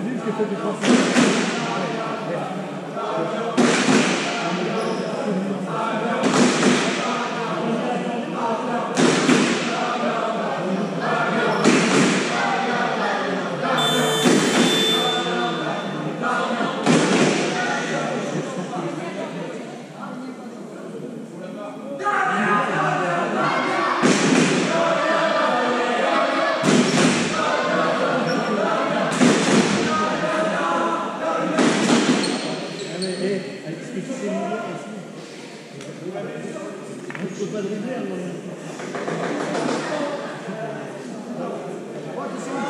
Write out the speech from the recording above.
Brésil, ce que fait des Français. Est-ce que tu sais mourir aussi ne pas.